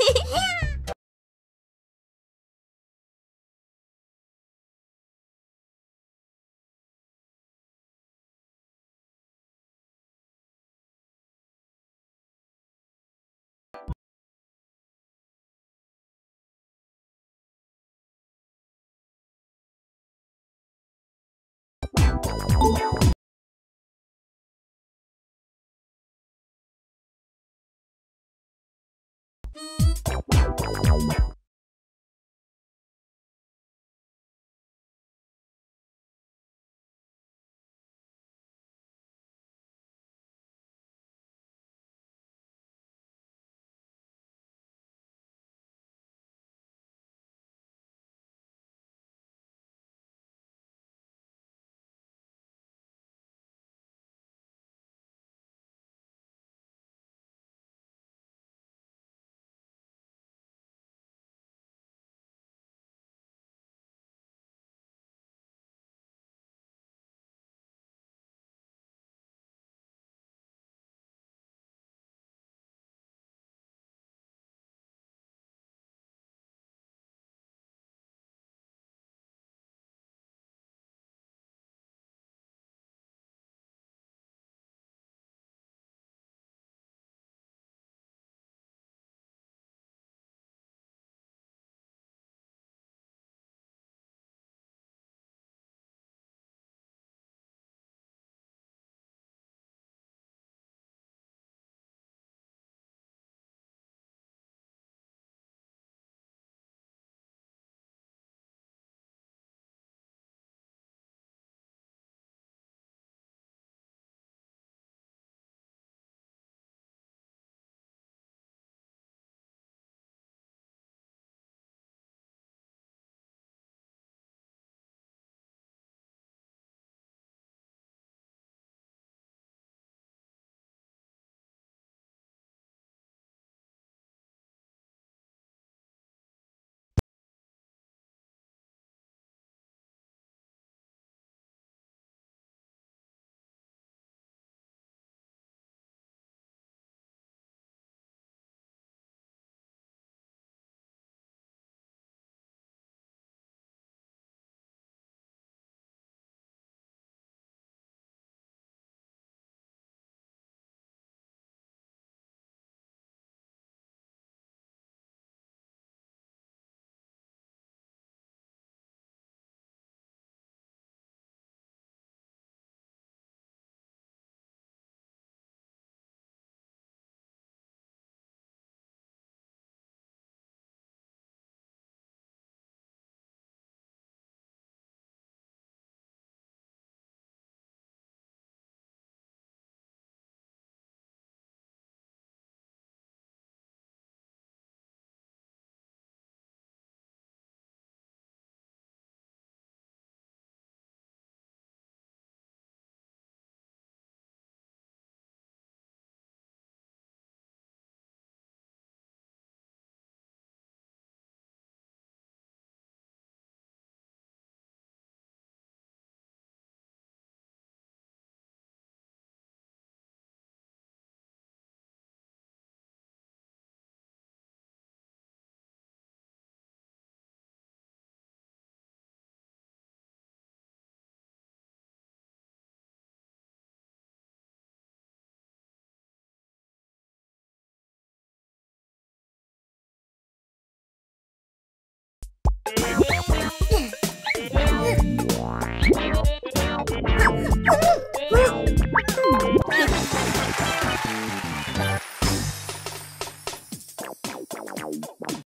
yeah. Música